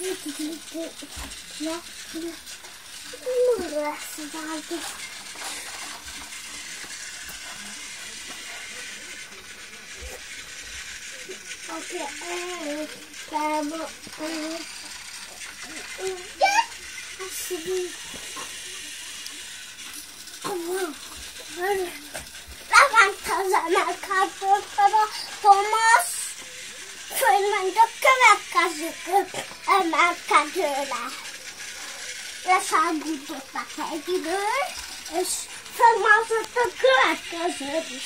Ja, Murrasvaldi. Okej, eh, kamu, eh, udah, asli. Aman, Lavan kazanan kartoflara Thomas Fırmında után tőle leszágítottak egy időt, és felmászott a következőt is.